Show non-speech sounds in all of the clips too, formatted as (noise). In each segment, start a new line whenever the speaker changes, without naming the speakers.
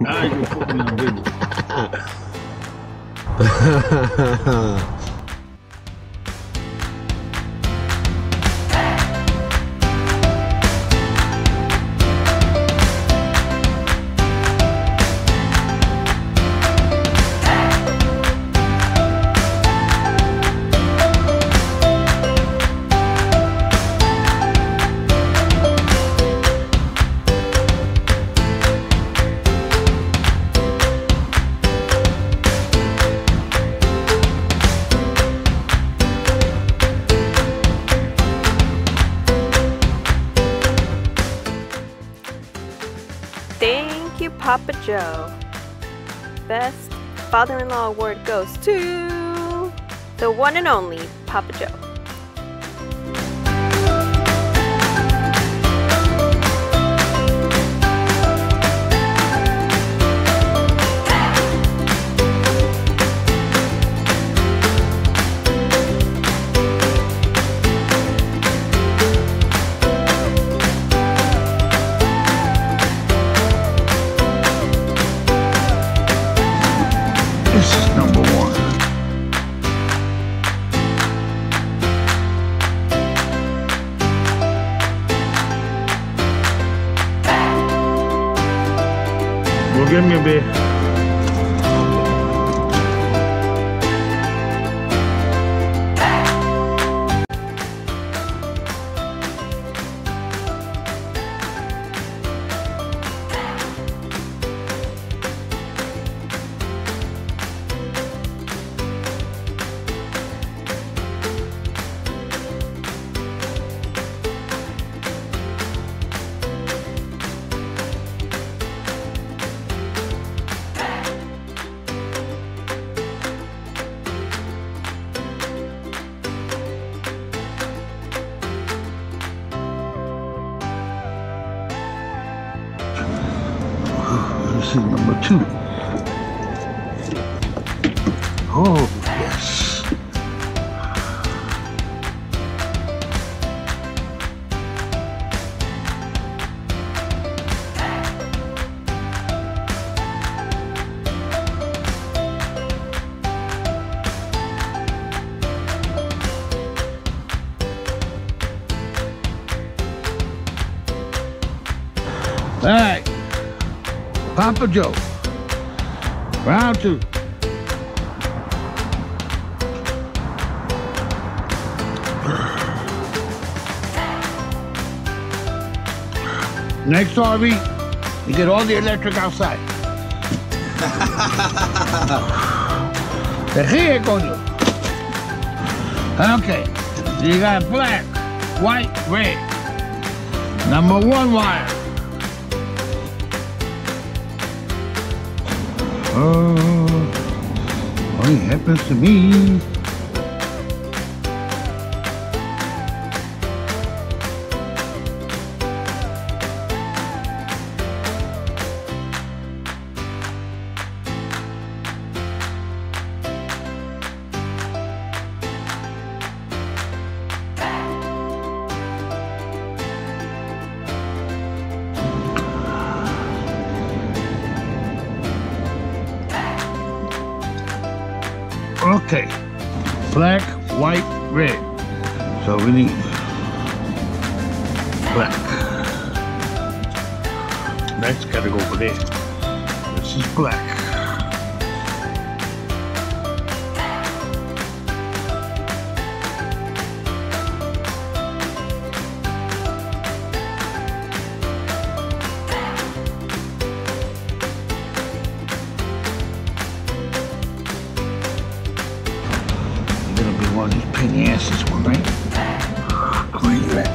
Now you put me on
Papa Joe. Best father in law award goes to the one and only Papa Joe.
Get me a beer. Number two. Oh, yes. All right. Papa Joe. Round two. Next RV, you get all the electric outside. (laughs) Here, coño. Okay, you got black, white, red. Number one wire. Oh, only happens to me. Okay, black, white, red. So we need black. Next, gotta go over there. This is black. One of these penny asses one, right? Where you at?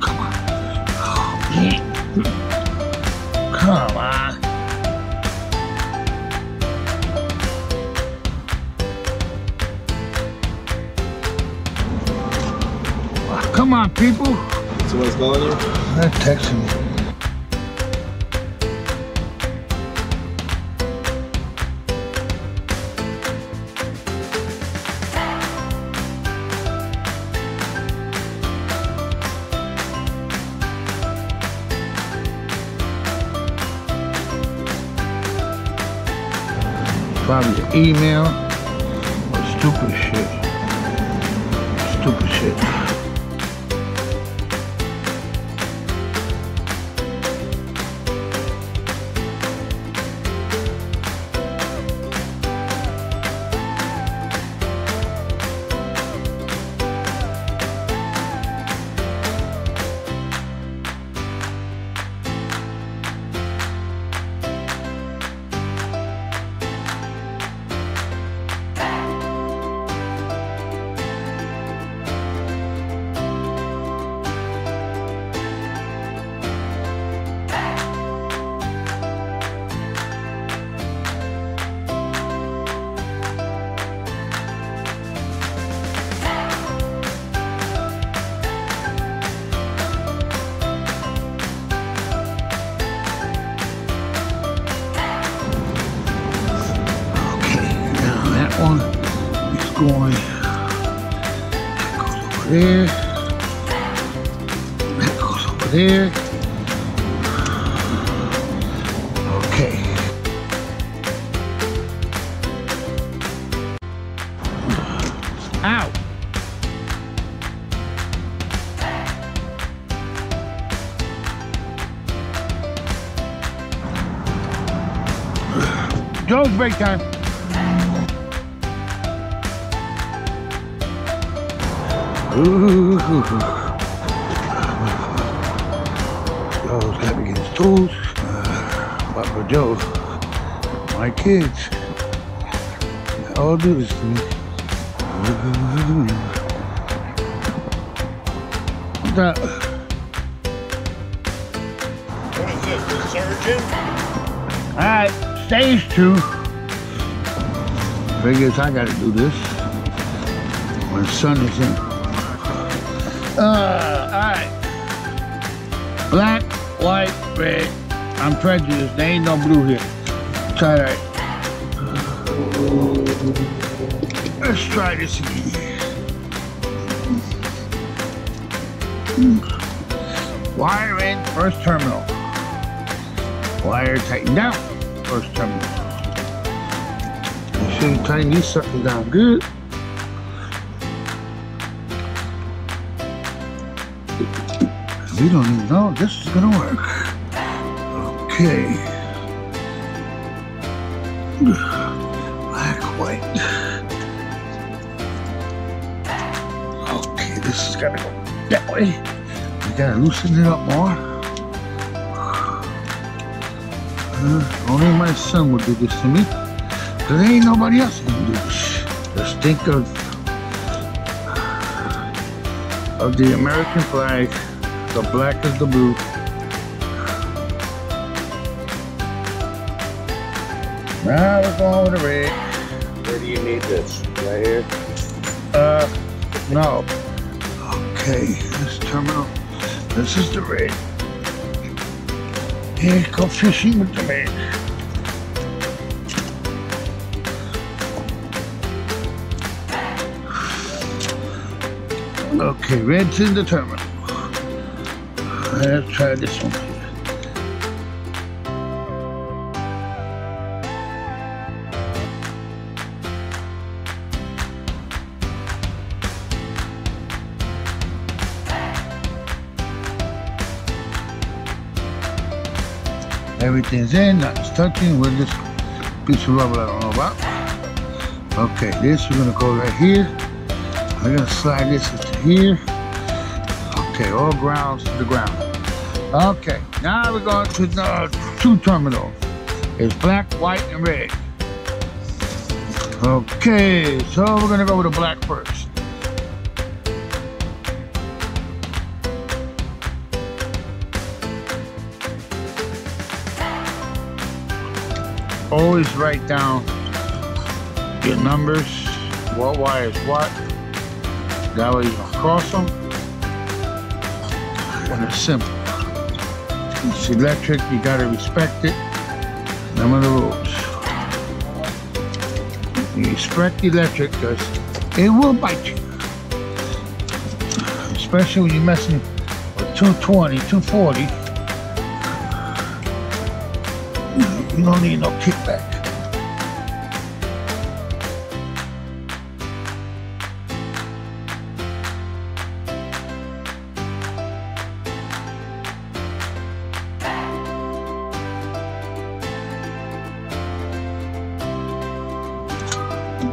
Come on. Come on. Come on, people.
Someone's calling you?
They're texting me. Probably an email stupid shit. Stupid shit. There. That goes over there. Okay. Ow. Joe's break time. Ooh. Joe's to his tools. Uh, but for Joe, my kids, all do this to me. That?
What is this, surgeon?
Alright, stage two. Figures I gotta do this when the sun is in. Uh, alright. Black, white, red. I'm prejudiced. There ain't no blue here. Try that. Let's try this again. Wire in, first terminal. Wire tighten down, first terminal. Make sure you tighten these suckers down good. We don't even know this is gonna work. Okay. Black, white. Okay, this is gotta go that way. We gotta loosen it up more. Uh, only my son would do this to me. There ain't nobody else gonna do this. Just think of of the American flag the black is the blue. Now we're going with the red.
Where do you need this? Right here?
Uh, no. Okay, this terminal. This is the red. Here, go fishing with the red. Okay, red's in the terminal. Let's try this one here. Everything's in, touching with this piece of rubber I don't know about. Okay, this we're gonna go right here. I'm gonna slide this into here. Okay, all grounds to the ground. Okay, now we're going to the two terminals. It's black, white, and red. Okay, so we're gonna go with the black first. Always write down your numbers, what wire is what. That way you can cross them when it's simple. It's electric, you gotta respect it. None of the rules. You respect the electric because it will bite you. Especially when you're messing with 220, 240. You don't need no kickback.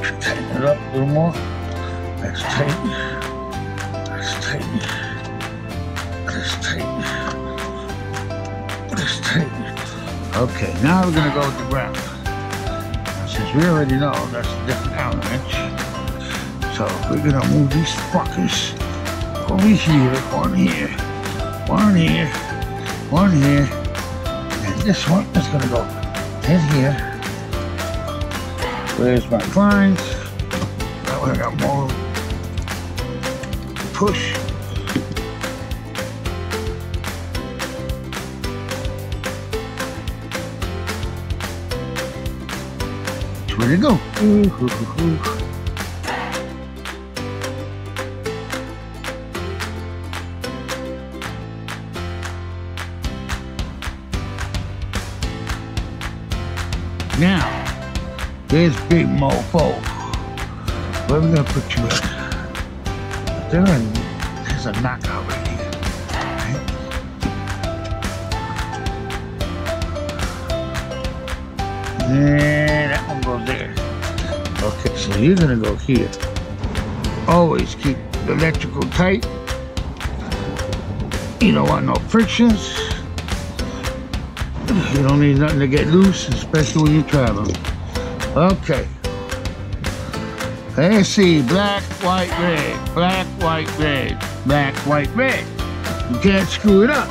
It up a little more. Let's tighten. Let's tighten. Let's tighten. Let's tighten. Okay, now we're gonna go with the ground. Since we already know that's a different element, so we're gonna move these fuckers over here, one here, one here, one here, and this one is gonna go in here. Where's my clients? That way I got more push. Where'd it go? Ooh, hoo, hoo. Now, there's big mofo. Where are we gonna put you at? There in, there's a knockout right here. Right? And that one goes there. Okay, so you're gonna go here. Always keep the electrical tight. You don't want no frictions. You don't need nothing to get loose, especially when you're traveling. Okay. Let's see, black, white, red, black, white, red, black, white, red. You can't screw it up.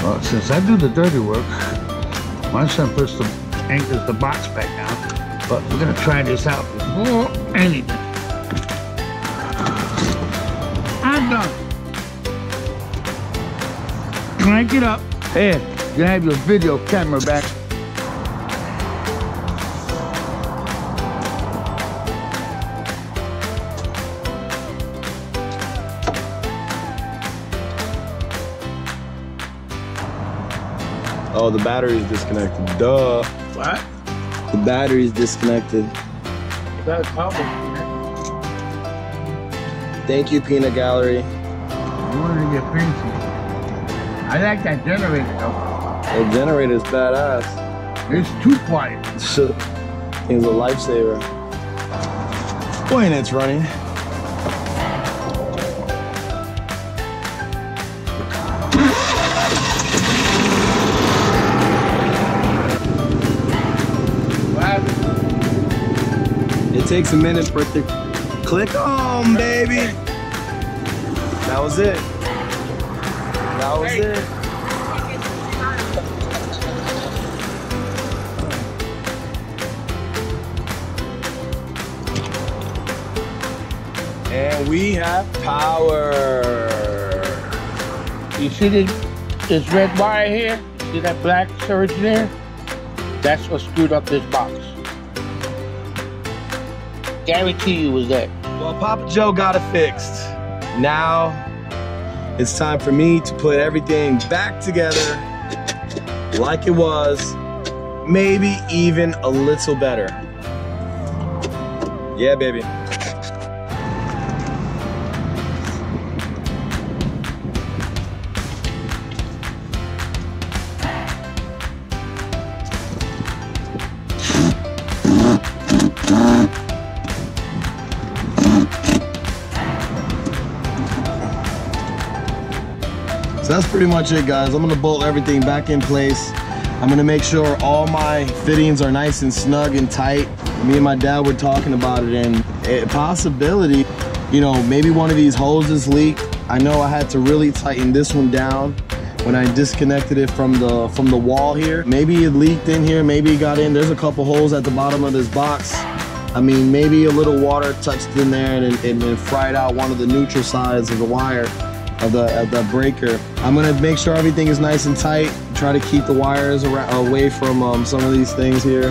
Well, since I do the dirty work, my son puts the anchors the box back down. But we're gonna try this out before anything. I'm done. Crank it up. Here, you can have your video camera back.
Oh, the battery's disconnected. Duh.
What?
The battery's disconnected.
You got a cobble.
Thank you, Peanut Gallery.
You wanted to get fancy. I like that generator though.
The generator's badass.
It's too quiet. (laughs)
It's a lifesaver. Boy, and it's running. It takes a minute for it to click on, baby. That was it. That was it. And we have power.
You see this, this red wire here? See that black surge there? That's what screwed up this box. Guarantee you was that.
Well, Papa Joe got it fixed. Now it's time for me to put everything back together like it was, maybe even a little better. Yeah, baby. That's pretty much it, guys. I'm gonna bolt everything back in place. I'm gonna make sure all my fittings are nice and snug and tight. Me and my dad were talking about it and a possibility, you know, maybe one of these hoses leaked. I know I had to really tighten this one down when I disconnected it from the from the wall here. Maybe it leaked in here, maybe it got in. There's a couple holes at the bottom of this box. I mean, maybe a little water touched in there and, and, and fried out one of the neutral sides of the wire of the of the breaker. I'm gonna make sure everything is nice and tight. Try to keep the wires around, away from um, some of these things here.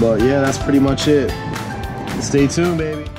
But yeah, that's pretty much it. Stay tuned, baby.